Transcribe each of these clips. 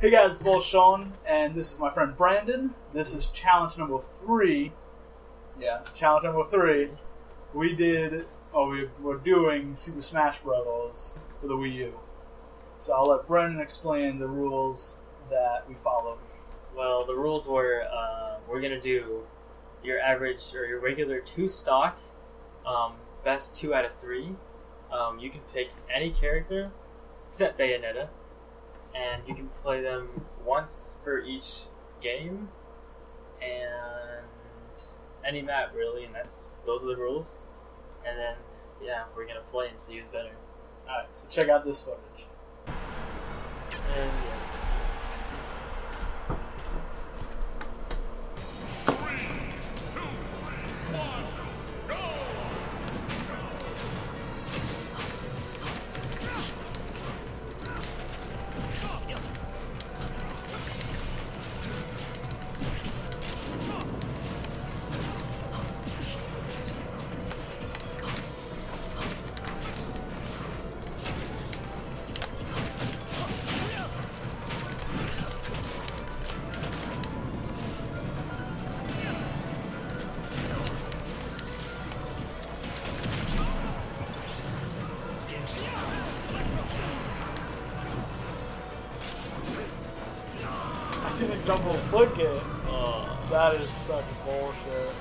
Hey guys, it's Bold Sean, and this is my friend Brandon. This is challenge number three. Yeah, challenge number three. We did, oh, we, we're doing Super Smash Bros. for the Wii U. So I'll let Brandon explain the rules that we followed. Well, the rules were uh, we're gonna do your average or your regular two stock, um, best two out of three. Um, you can pick any character except Bayonetta, and you can play them once for each game, and any map really, and that's those are the rules. And then yeah, we're gonna play and see who's better. Alright, so check out this footage. And double click it. uh, That is such bullshit.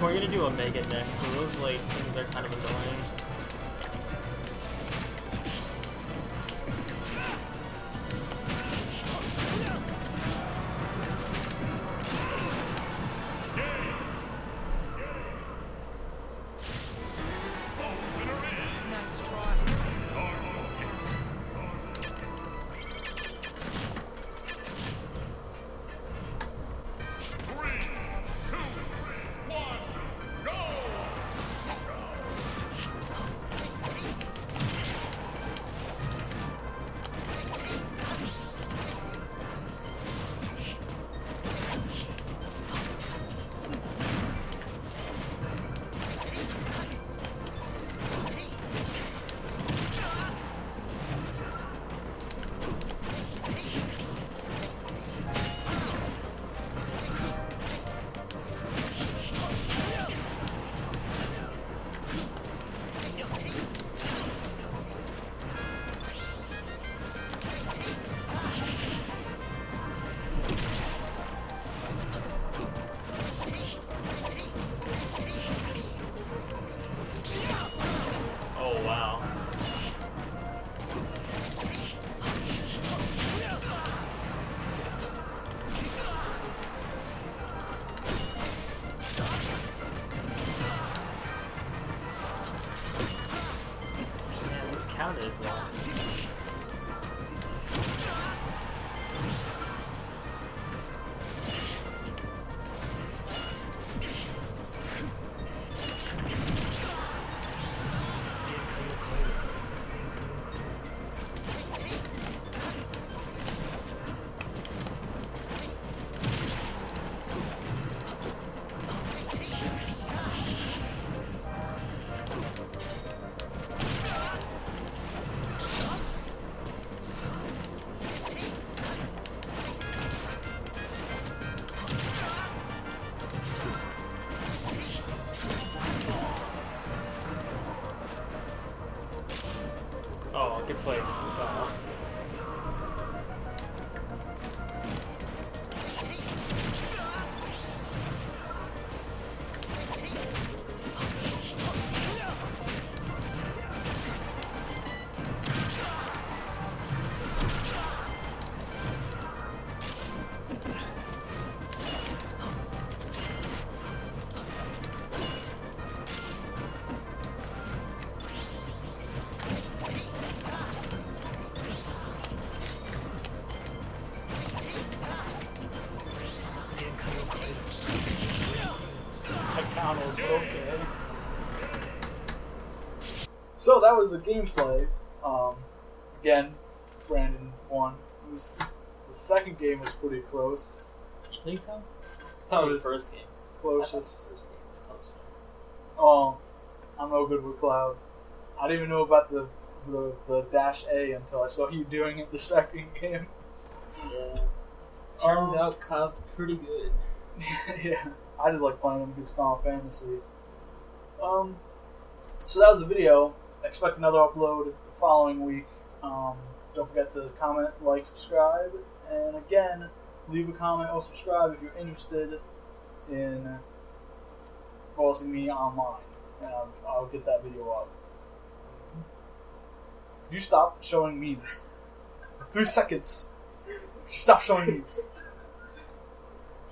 We're gonna do a Omega next, so those like things are kind of annoying. Man, this counter McDonald's, okay. So that was the gameplay. Um, again, Brandon won. Was, the second game was pretty close. You think so? That was the first game. Closest. first game was closer. Oh, I'm no good with cloud. I didn't even know about the, the, the dash A until I saw you doing it the second game. Yeah. Turns um, out Cloud's pretty good. yeah. I just like playing them because Final Fantasy. Um, so that was the video. Expect another upload the following week. Um, don't forget to comment, like, subscribe, and again, leave a comment or subscribe if you're interested in voicing me online, and I'll, I'll get that video up. You stop showing memes, three seconds. Stop showing memes.